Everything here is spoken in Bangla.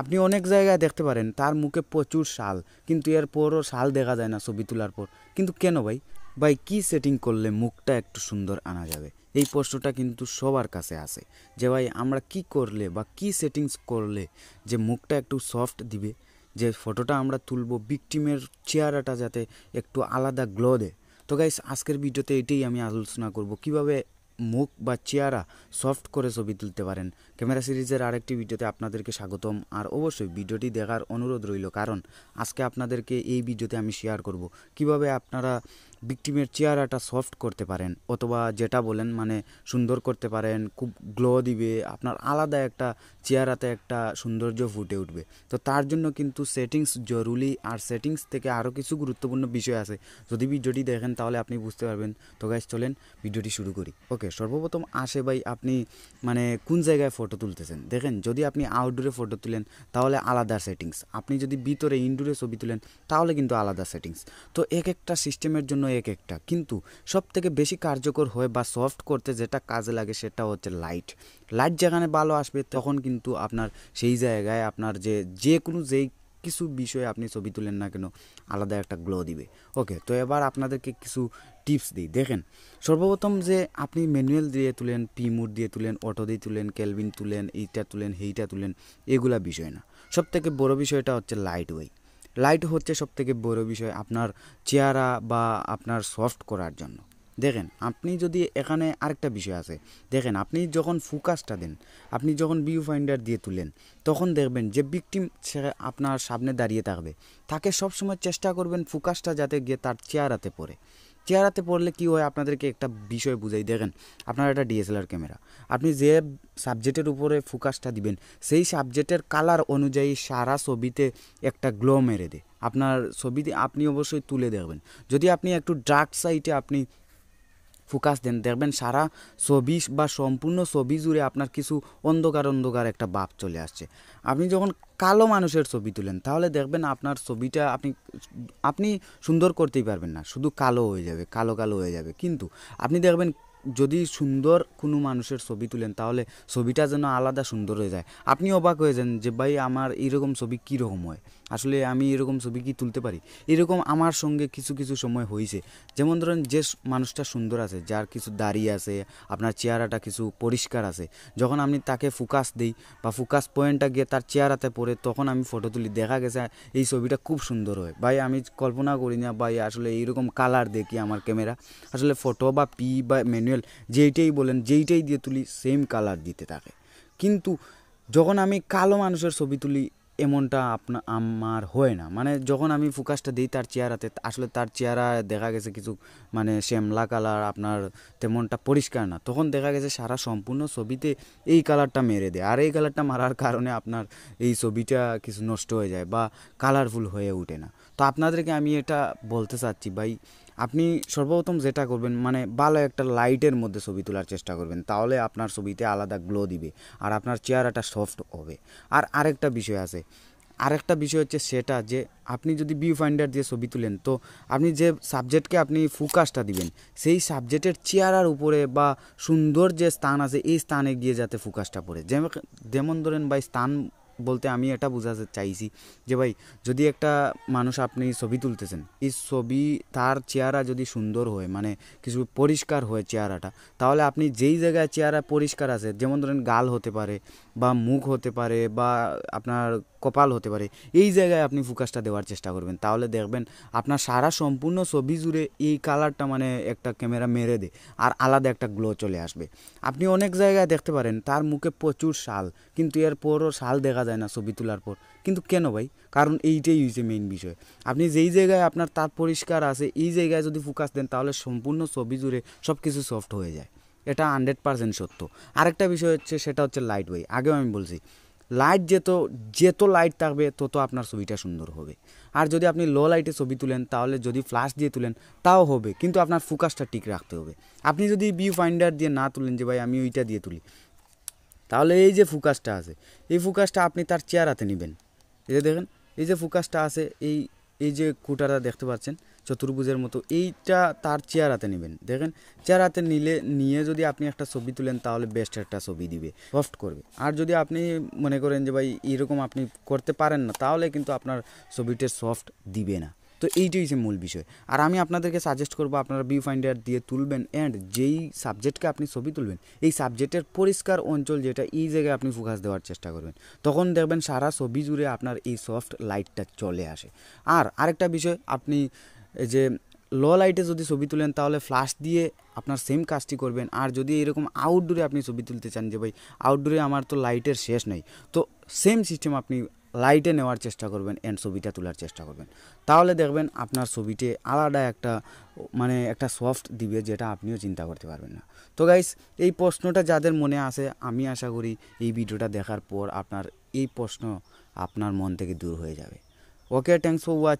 আপনি অনেক জায়গায় দেখতে পারেন, তার মুখে প্রচুর শাল, কিন্তু এরপরও শাল দেখা যায় না ছবি তোলার পর। কিন্তু কেন ভাই? ভাই, কি সেটিং করলে মুখটা একটু সুন্দর আনা যাবে? এই প্রশ্নটা কিন্তু সবার কাছে আসে যে ভাই, আমরা কি করলে বা কি সেটিংস করলে যে মুখটা একটু সফট দিবে? যে ফটোটা আমরা তুলবো বিকটিমের চেহারাটা যাতে একটু আলাদা গ্লো দেয়। তো গাইস আজকের ভিডিওতে এটাই আমি আলোচনা করব। কীভাবে মুখ বা চেয়ারা সফট করে ছবি তুলতে পারেন। ক্যামেরা সিরিজের আরেকটি ভিডিওতে আপনাদেরকে স্বাগতম। আর অবশ্যই ভিডিওটি দেখার অনুরোধ রইল, কারণ আজকে আপনাদেরকে এই ভিডিওতে আমি শেয়ার করব। কীভাবে আপনারা ভিকটিমের চেহারাটা সফট করতে পারেন অথবা যেটা বলেন মানে সুন্দর করতে পারেন, খুব গ্লো দিবে, আপনার আলাদা একটা চেহারাতে একটা সৌন্দর্য ফুটে উঠবে। তো তার জন্য কিন্তু সেটিংস জরুরি আর সেটিংস থেকে আরও কিছু গুরুত্বপূর্ণ বিষয় আছে। যদি ভিডিওটি দেখেন তাহলে আপনি বুঝতে পারবেন। তো গাইজ চলেন ভিডিওটি শুরু করি। ওকে, সর্বপ্রথম আসে ভাই আপনি মানে কোন জায়গায় ফটো তুলতেছেন? দেখেন, যদি আপনি আউটডোরে ফটো তুলেন তাহলে আলাদা সেটিংস আপনি যদি ভিতরে ইনডোরে ছবি তুলেন তাহলে কিন্তু আলাদা সেটিংস তো এক একটা সিস্টেমের জন্য এক একটা। কিন্তু সব থেকে বেশি কার্যকর হয় বা সফট করতে যেটা কাজে লাগে সেটা হচ্ছে লাইট লাইট যেখানে ভালো আসবে তখন কিন্তু আপনার সেই জায়গায় আপনার যে যে কোনো যেই কিছু বিষয়ে আপনি ছবি তুলেন না কেন আলাদা একটা গ্লো দিবে। ওকে তো এবার আপনাদেরকে কিছু টিপস দিই। দেখেন, সর্বপ্রথম যে আপনি ম্যানুয়াল দিয়ে তুলেন পি মুড দিয়ে তুলেন অটো দিয়ে তুলেন ক্যালভিন তুলেন, এইটা তুলেন হেইটা তুলেন, এগুলা বিষয় না। সব থেকে বড় বিষয়টা হচ্ছে লাইট ওয়াই লাইট হচ্ছে সব থেকে বড় বিষয় আপনার চেহারা বা আপনার সফট করার জন্য। দেখেন, আপনি যদি এখানে আরেকটা বিষয় আছে, দেখেন, আপনি যখন ফোকাসটা দেন, আপনি যখন ভিউ ফাইন্ডার দিয়ে তুলেন, তখন দেখবেন যে বিকটিম আপনার সামনে দাঁড়িয়ে থাকবে। তাকে সবসময় চেষ্টা করবেন ফোকাসটা যাতে গিয়ে তার চেয়ারাতে পড়ে। চেহারাতে পড়লে কি হয়? আপনাদেরকে একটা বিষয় বুঝাই। দেখেন, আপনার একটা ডিএসএলআর ক্যামেরা। আপনি যে সাবজেক্টের উপরে ফোকাসটা দিবেন, সেই সাবজেক্টের কালার অনুযায়ী সারা ছবিতে একটা গ্লো মেরে দেয়। আপনার ছবিতে আপনি অবশ্যই তুলে দেখবেন। যদি আপনি একটু ডার্ক সাইডে আপনি ফোকাস দেন। দেখবেন সারা ছবি বা সম্পূর্ণ ছবি জুড়ে আপনার কিছু অন্ধকার অন্ধকার একটা ভাব চলে আসছে। আপনি যখন কালো মানুষের ছবি তুলেন, তাহলে দেখবেন আপনার ছবিটা আপনি আপনি সুন্দর করতেই পারবেন না। শুধু কালো হয়ে যাবে, কালো কালো হয়ে যাবে। কিন্তু আপনি দেখবেন যদি সুন্দর কোনো মানুষের ছবি তুলেন, তাহলে ছবিটা যেন আলাদা সুন্দর হয়ে যায়। আপনি অবাক হয়ে যান যে, ভাই, আমার এরকম ছবি কীরকম হয়? আসলে আমি এরকম ছবি কি তুলতে পারি? এরকম আমার সঙ্গে কিছু কিছু সময় হয়েছে যেমন ধরেন যে মানুষটা সুন্দর আছে, যার কিছু দাড়ি আছে, আপনার চেহারাটা কিছু পরিষ্কার আছে, যখন আমি তাকে ফোকাস দিই বা ফোকাস পয়েন্টটা গিয়ে তার চেহারাতে পড়ে, তখন আমি ফটো তুলি, দেখা গেছে এই ছবিটা খুব সুন্দর হয়। ভাই, আমি কল্পনা করি না, ভাই, আসলে এইরকম কালার দেখি আমার ক্যামেরা আসলে ফটো বা পি বা ম্যানুয়াল যেইটাই বলেন, যেইটাই দিয়ে তুলি সেম কালার দিতে থাকে। কিন্তু যখন আমি কালো মানুষের ছবি তুলি এমনটা আপনার আমার হয় না। মানে যখন আমি ফোকাসটা দিই তার চেহারাতে, আসলে তার চেহারা দেখা গেছে কিছু মানে শ্যামলা কালার, আপনার তেমনটা পরিষ্কার না। তখন দেখা গেছে সারা সম্পূর্ণ ছবিতে এই কালারটা মেরে দেয়। আর এই কালারটা মারার কারণে আপনার এই ছবিটা কিছু নষ্ট হয়ে যায় বা কালারফুল হয়ে ওঠে না। তো আপনাদেরকে আমি এটা বলতে চাচ্ছি ভাই আপনি সর্বপ্রথম যেটা করবেন মানে ভালো একটা লাইটের মধ্যে ছবি তোলার চেষ্টা করবেন, তাহলে আপনার ছবিতে আলাদা গ্লো দিবে আর আপনার চেহারাটা সফট হবে। আর আরেকটা বিষয় আছে, আরেকটা বিষয় হচ্ছে সেটা যে আপনি যদি ভিউ ফাইন্ডার দিয়ে ছবি তুলেন, তো আপনি যে সাবজেক্টকে আপনি ফোকাসটা দিবেন, সেই সাবজেক্টের চেয়ারার উপরে বা সুন্দর যে স্থান আছে, এই স্থানে গিয়ে যাতে ফোকাসটা পড়ে। যেমন ধরেন ভাই, স্থান বলতে আমি এটা বোঝাতে চাইছি যে ভাই, যদি একটা মানুষ আপনি ছবি তুলতেছেন, এই ছবি তার চেহারা যদি সুন্দর হয় মানে কিছু পরিষ্কার হয় চেহারাটা, তাহলে আপনি যেই জায়গায় চেহারা পরিষ্কার আছে, যেমন ধরেন গাল হতে পারে বা মুখ হতে পারে বা আপনার কপাল হতে পারে, এই জায়গায় আপনি ফোকাসটা দেওয়ার চেষ্টা করবেন। তাহলে দেখবেন আপনার সারা সম্পূর্ণ ছবি জুড়ে এই কালারটা মানে একটা ক্যামেরা মেরে দেয়, আর আলাদা একটা গ্লো চলে আসবে। আপনি অনেক জায়গায় দেখতে পারেন, তার মুখে প্রচুর শাল, কিন্তু এরপরও শাল দেখা যায় না ছবি তোলার পর। কিন্তু কেন ভাই? কারণ এইটাই হয়েছে মেইন বিষয়। আপনি যেই জায়গায় আপনার তার পরিষ্কার আছে, এই জায়গায় যদি ফোকাস দেন, তাহলে সম্পূর্ণ ছবি জুড়ে সব কিছু সফট হয়ে যায়। এটা হান্ড্রেড পার্সেন্ট সত্য। আরেকটা বিষয় হচ্ছে, সেটা হচ্ছে লাইট ওয়াই আগেও আমি বলছি লাইট যেত যেত লাইট থাকবে, তত আপনার ছবিটা সুন্দর হবে। আর যদি আপনি লো লাইটে ছবি তুলেন, তাহলে যদি ফ্ল্যাশ দিয়ে তুলেন, তাও হবে। কিন্তু আপনার ফোকাসটা ঠিক রাখতে হবে। আপনি যদি ভিউ ফাইন্ডার দিয়ে না তুলেন যে, ভাই, আমি ওইটা দিয়ে তুলি। তাহলে এই যে ফোকাসটা আছে, এই ফোকাসটা আপনি তার চেয়ারাতে নেবেন। এই যে দেখেন, এই যে ফোকাসটা আছে, এই এই যে কুটাটা দেখতে পাচ্ছেন, চতুর্ভুজের মতো, এইটা তার চেয়ার হাতে নেবেন। দেখেন, চেয়ার হাতে নিলে, নিয়ে যদি আপনি একটা ছবি তুলেন, তাহলে বেস্ট একটা ছবি দিবে সফট করবে। আর যদি আপনি মনে করেন যে ভাই, এরকম আপনি করতে পারেন না, তাহলে কিন্তু আপনার ছবিটা সফট দিবে না। তো এইটাই হচ্ছে মূল বিষয়। আর আমি আপনাদেরকে সাজেস্ট করব, আপনারা ভিউ ফাইন্ডার দিয়ে তুলবেন অ্যান্ড যেই সাবজেক্টকে আপনি ছবি তুলবেন, এই সাবজেক্টের পরিষ্কার অঞ্চল যেটা, এই জায়গায় আপনি ফোকাস দেওয়ার চেষ্টা করবেন। তখন দেখবেন সারা ছবি জুড়ে আপনার এই সফট লাইটটা চলে আসে। আর আরেকটা বিষয়, আপনি যে লো লাইটে যদি ছবি তুলেন, তাহলে ফ্লাশ দিয়ে আপনার সেম কাজটি করবেন। আর যদি এরকম আউটডোরে আপনি ছবি তুলতে চান যে, ভাই আউটডোরে আমার তো লাইটের শেষ নেই। তো সেম সিস্টেম আপনি লাইটে নেওয়ার চেষ্টা করবেন অ্যান্ড ছবিটা তোলার চেষ্টা করবেন। তাহলে দেখবেন আপনার ছবিতে আলাদা একটা মানে একটা সফট দিবে যেটা আপনিও চিন্তা করতে পারবেন না। তো গাইস এই প্রশ্নটা যাদের মনে আছে, আমি আশা করি এই ভিডিওটা দেখার পর আপনার, এই প্রশ্ন আপনার মন থেকে দূর হয়ে যাবে। Okay thanks for watching